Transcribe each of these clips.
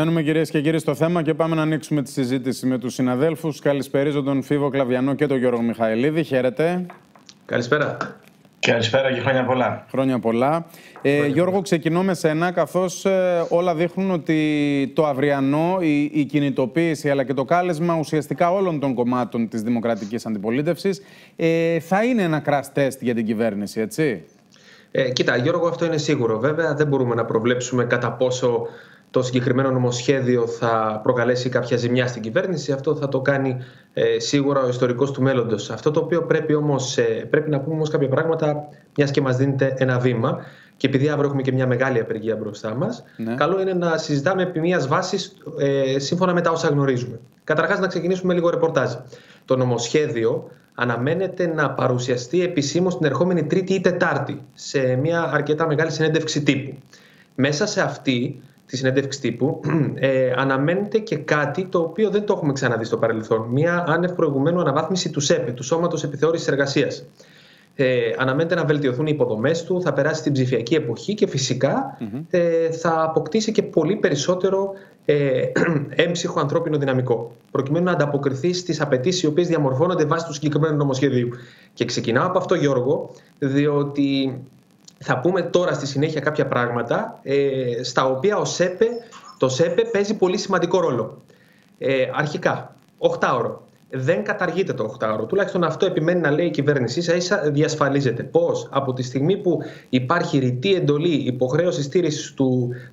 Μένουμε κυρίες και κύριοι στο θέμα και πάμε να ανοίξουμε τη συζήτηση με τους συναδέλφους. Καλησπέριζω τον Φίβο Κλαβιανό και τον Γιώργο Μιχαηλίδη. Χαίρετε. Καλησπέρα. Καλησπέρα και χρόνια πολλά. Χρόνια πολλά. Ε, Γιώργο, ξεκινώ με σένα, καθώς ε, όλα δείχνουν ότι το αυριανό, η, η κινητοποίηση αλλά και το κάλεσμα ουσιαστικά όλων των κομμάτων της δημοκρατικής αντιπολίτευσης ε, θα είναι ένα crash test για την κυβέρνηση, έτσι; Ε, κοίτα, Γιώργο, αυτό είναι σίγουρο. Βέβαια, δεν μπορούμε να προβλέψουμε κατά πόσο το συγκεκριμένο νομοσχέδιο θα προκαλέσει κάποια ζημιά στην κυβέρνηση. Αυτό θα το κάνει ε, σίγουρα ο ιστορικός του μέλλοντος. Αυτό το οποίο πρέπει όμως ε, πρέπει να πούμε όμως κάποια πράγματα, μιας και μας δίνεται ένα βήμα. Και επειδή αύριο έχουμε και μια μεγάλη απεργία μπροστά μας, ναι. καλό είναι να συζητάμε επί μιας βάσης ε, σύμφωνα με τα όσα γνωρίζουμε. Καταρχάς, να ξεκινήσουμε λίγο ρεπορτάζ. Το νομοσχέδιο αναμένεται να παρουσιαστεί επισήμως την ερχόμενη Τρίτη ή Τετάρτη σε μια αρκετά μεγάλη συνέντευξη τύπου. Μέσα σε αυτή τη συνέντευξη τύπου, ε, αναμένεται και κάτι το οποίο δεν το έχουμε ξαναδεί στο παρελθόν. Μία άνευ προηγουμένου αναβάθμιση του ΣΕΠΕ, του Σώματος Επιθεώρησης Εργασίας. Ε, αναμένεται να βελτιωθούν οι υποδομές του, θα περάσει την ψηφιακή εποχή και φυσικα ε, θα αποκτήσει και πολύ περισσότερο ε, έμψυχο ανθρώπινο δυναμικό, προκειμένου να ανταποκριθεί στις απαιτήσεις οι οποίες διαμορφώνονται βάσει του συγκεκριμένου νομοσχεδίου. Και ξεκινάω από αυτό, Γιώργο, διότι θα πούμε τώρα στη συνέχεια κάποια πράγματα ε, στα οποία ο ΣΕΠΕ, το ΣΕΠΕ παίζει πολύ σημαντικό ρόλο. Ε, αρχικά, 8 ώρο δεν καταργείται το 8ωρο. Τουλάχιστον αυτό επιμένει να λέει η κυβέρνηση. σας ίσα διασφαλίζεται πώς; Από τη στιγμή που υπάρχει ρητή εντολή υποχρέωσης στήριξη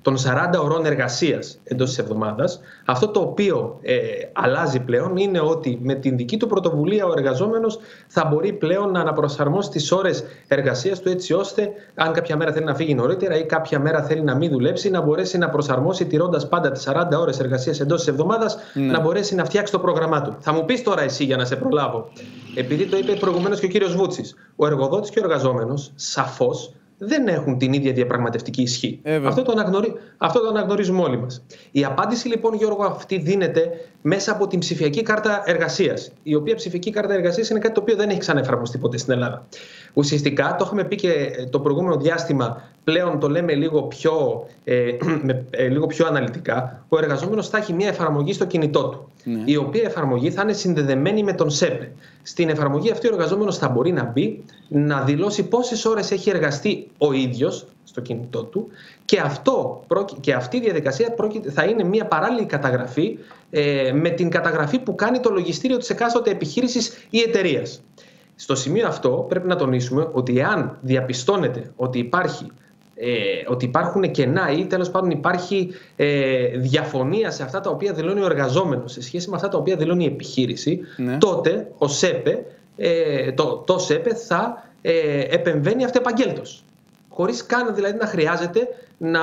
των 40 ωρών εργασίας εντός της εβδομάδας, αυτό το οποίο ε, αλλάζει πλέον είναι ότι με την δική του πρωτοβουλία ο εργαζόμενος θα μπορεί πλέον να αναπροσαρμόσει τις ώρες εργασίας του έτσι ώστε, αν κάποια μέρα θέλει να φύγει νωρίτερα ή κάποια μέρα θέλει να μην δουλέψει, να μπορέσει να προσαρμόσει τηρώντας πάντα τις 40 ώρες εργασίας εντός της εβδομάδας, ναι. να μπορέσει να φτιάξει το πρόγραμμά του. Θα μου πεις τώρα εσύ για να σε προλάβω. Επειδή το είπε προηγουμένως και ο κύριος Βούτσης, ο εργοδότης και ο εργαζόμενος σαφώς δεν έχουν την ίδια διαπραγματευτική ισχύ. αυτό, το αναγνωρί... αυτό το αναγνωρίζουμε όλοι μας. Η απάντηση λοιπόν, Γιώργο, αυτή δίνεται μέσα από την ψηφιακή κάρτα εργασίας. Η οποία ψηφιακή κάρτα εργασίας είναι κάτι το οποίο δεν έχει ξαναεφαρμοστεί ποτέ στην Ελλάδα. Ουσιαστικά, το έχουμε πει και το προηγούμενο διάστημα, πλέον το λέμε λίγο πιο, ε, ε, λίγο πιο αναλυτικά, ο εργαζόμενος θα έχει μια εφαρμογή στο κινητό του. Ναι. Η οποία εφαρμογή θα είναι συνδεδεμένη με τον ΣΕΠΕ. Στην εφαρμογή αυτή ο εργαζόμενος θα μπορεί να μπει, να δηλώσει πόσες ώρες έχει εργαστεί ο ίδιος στο κινητό του και, αυτό, και αυτή η διαδικασία θα είναι μια παράλληλη καταγραφή ε, με την καταγραφή που κάνει το λογιστήριο της εκάστοτε επιχείρησης ή εταιρείας. Στο σημείο αυτό πρέπει να τονίσουμε ότι εάν διαπιστώνεται ότι υπάρχει ε, ότι υπάρχουν κενά ή τέλος πάντων υπάρχει ε, διαφωνία σε αυτά τα οποία δηλώνει ο εργαζόμενος σε σχέση με αυτά τα οποία δηλώνει η επιχείρηση, ναι. τότε ο ΣΕΠΕ, ε, το, το ΣΕΠΕ θα ε, επεμβαίνει αυτεπαγγέλτος. Χωρίς καν δηλαδή να χρειάζεται να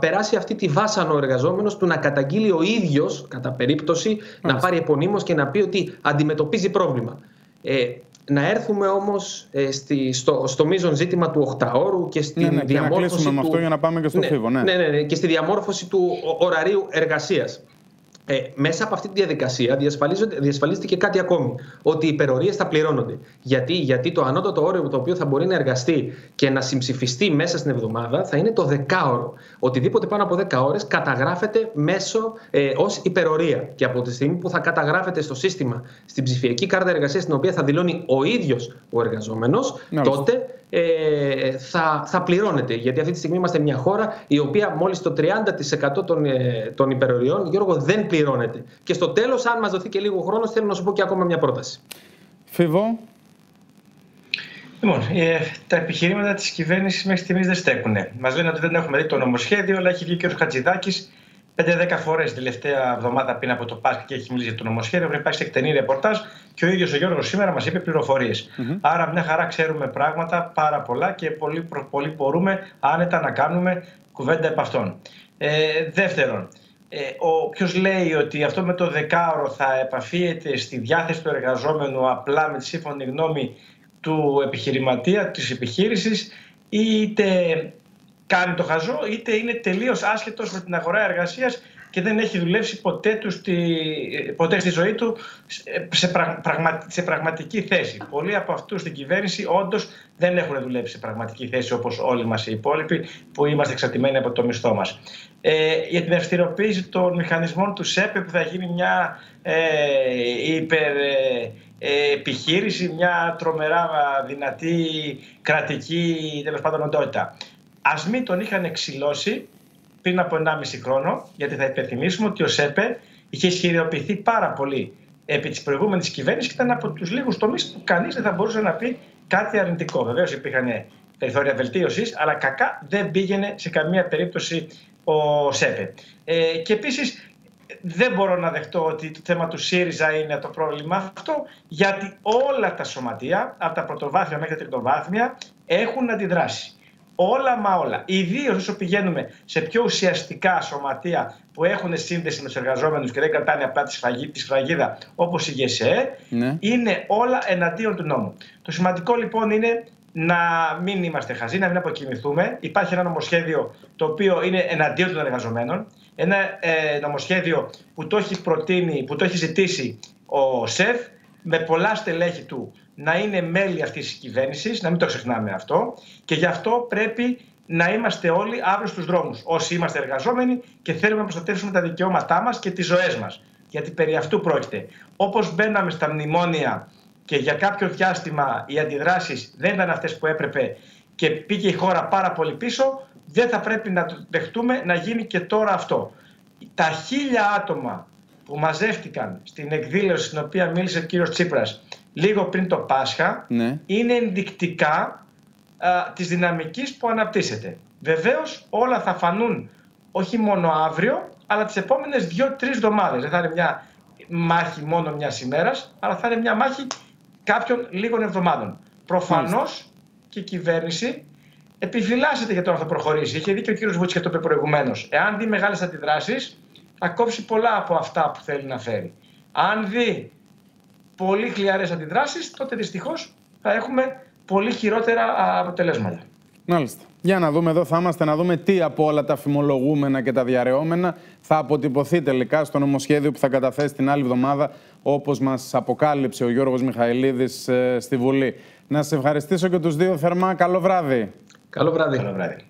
περάσει αυτή τη βάσανο ο εργαζόμενος του να καταγγείλει ο ίδιος κατά περίπτωση να πάρει επωνύμως και να πει ότι αντιμετωπίζει πρόβλημα. Ε, να έρθουμε όμως ε, στο, στο μείζον ζήτημα του 8 ώρου και στη ναι, ναι, διαμόρφωση. Και να με αυτό για να πάμε και στο ναι, φίβο. Ναι. Ναι, ναι, ναι, και στη διαμόρφωση του ωραρίου εργασίας. Ε, μέσα από αυτή τη διαδικασία διασφαλίζεται και κάτι ακόμη. Ότι οι υπερορίες θα πληρώνονται. Γιατί, γιατί το ανώτατο όριο το οποίο θα μπορεί να εργαστεί και να συμψηφιστεί μέσα στην εβδομάδα θα είναι το δεκάωρο. Οτιδήποτε πάνω από 10 ώρες καταγράφεται μέσω ε, ως υπερορία. Και από τη στιγμή που θα καταγράφεται στο σύστημα, στην ψηφιακή κάρτα εργασίας, την οποία θα δηλώνει ο ίδιος ο εργαζόμενος, τότε ε, θα, θα πληρώνεται. Γιατί αυτή τη στιγμή είμαστε μια χώρα η οποία μόλις το 30% των, ε, των υπεροριών, Γιώργο, δεν πληρώνεται. Και στο τέλος, αν μας δοθεί και λίγο χρόνος, θέλω να σου πω και ακόμα μια πρόταση. Φίβο. Λοιπόν, ε, τα επιχειρήματα της κυβέρνησης μέχρι στιγμής δεν στέκουν. Μας λένε ότι δεν έχουμε δει το νομοσχέδιο, αλλά έχει βγει και ο Χατζηδάκης 5-10 φορές την τελευταία εβδομάδα πριν από το Πάσχα και έχει μιλήσει για το νομοσχέδιο. Πρέπει να υπάρχει εκτενή ρεπορτάζ και ο ίδιος ο Γιώργος σήμερα μας είπε Άρα, μια χαρά ξέρουμε πράγματα πάρα πολλά και πολύ, πολύ μπορούμε άνετα να κάνουμε κουβέντα επ' αυτών. Ε, δεύτερον, ε, Ποιος λέει ότι αυτό με το δεκάωρο θα επαφίεται στη διάθεση του εργαζόμενου απλά με τη σύμφωνη γνώμη του επιχειρηματία, της επιχείρησης, είτε κάνει το χαζό, είτε είναι τελείως άσχετος με την αγορά εργασίας και δεν έχει δουλέψει ποτέ, του στη, ποτέ στη ζωή του σε, πραγμα, σε πραγματική θέση. Πολλοί από αυτούς στην κυβέρνηση όντως δεν έχουν δουλέψει σε πραγματική θέση όπως όλοι μας οι υπόλοιποι που είμαστε εξαρτημένοι από το μισθό μας. Ε, για την ευστηροποίηση των μηχανισμών του ΣΕΠΕ που θα γίνει μια ε, υπερ, ε, ε, επιχείρηση, μια τρομερά δυνατή κρατική τέλος πάντων οντότητα. Α μην τον είχαν εξηλώσει πριν από 1,5 χρόνο, γιατί θα υπενθυμίσουμε ότι ο ΣΕΠΕ είχε ισχυριοποιηθεί πάρα πολύ επί της προηγούμενης κυβέρνησης και ήταν από τους λίγους τομείς που κανείς δεν θα μπορούσε να πει κάτι αρνητικό. Βεβαίως υπήρχαν περιθώρια βελτίωσης, αλλά κακά δεν πήγαινε σε καμία περίπτωση ο ΣΕΠΕ. Ε, και επίσης δεν μπορώ να δεχτώ ότι το θέμα του ΣΥΡΙΖΑ είναι το πρόβλημα αυτό, γιατί όλα τα σωματεία, από τα πρωτοβάθμια μέχρι τα τριτοβάθμια, έχουν αντιδράσει. Όλα μα όλα. Ιδίως όσο πηγαίνουμε σε πιο ουσιαστικά σωματεία που έχουν σύνδεση με τους εργαζόμενους και δεν κρατάνε απλά τη, σφαγή, τη σφραγίδα όπως η ΓΕΣΕ, ναι. είναι όλα εναντίον του νόμου. Το σημαντικό λοιπόν είναι να μην είμαστε χαζοί, να μην αποκοιμηθούμε. Υπάρχει ένα νομοσχέδιο το οποίο είναι εναντίον των εργαζομένων. Ένα ε, νομοσχέδιο που το έχει προτείνει, που το έχει ζητήσει ο ΣΕΦ με πολλά στελέχη του να είναι μέλη αυτής της κυβέρνησης, να μην το ξεχνάμε αυτό και γι' αυτό πρέπει να είμαστε όλοι αύριο στους δρόμους, όσοι είμαστε εργαζόμενοι και θέλουμε να προστατεύσουμε τα δικαιώματά μας και τις ζωές μας. Γιατί περί αυτού πρόκειται. Όπως μπαίναμε στα μνημόνια και για κάποιο διάστημα οι αντιδράσεις δεν ήταν αυτές που έπρεπε και πήγε η χώρα πάρα πολύ πίσω, δεν θα πρέπει να το δεχτούμε να γίνει και τώρα αυτό. Τα χίλια άτομα που μαζεύτηκαν στην εκδήλωση στην οποία μίλησε ο κύριος Τσίπρας λίγο πριν το Πάσχα ναι. είναι ενδεικτικά α, της δυναμικής που αναπτύσσεται. Βεβαίως όλα θα φανούν όχι μόνο αύριο, αλλά τις επόμενες δύο-τρεις εβδομάδες. Δεν θα είναι μια μάχη μόνο μιας ημέρας, αλλά θα είναι μια μάχη κάποιων λίγων εβδομάδων. Προφανώς και η κυβέρνηση επιφυλάσσεται για το να θα προχωρήσει. Είχε δίκιο ο κύριος Βούτση και το είπε προηγουμένως. Εάν δει μεγάλες αντιδράσεις, θα κόψει πολλά από αυτά που θέλει να φέρει. Αν δει πολύ χλιαρές αντιδράσεις, τότε δυστυχώς θα έχουμε πολύ χειρότερα αποτελέσματα. Μάλιστα. Για να δούμε εδώ, θα είμαστε να δούμε τι από όλα τα φημολογούμενα και τα διαρρεώμενα θα αποτυπωθεί τελικά στο νομοσχέδιο που θα καταθέσει την άλλη εβδομάδα, όπως μας αποκάλυψε ο Γιώργος Μιχαηλίδης ε, στη Βουλή. Να σε ευχαριστήσω και τους δύο θερμά. Καλό βράδυ. Καλό βράδυ. Καλό βράδυ.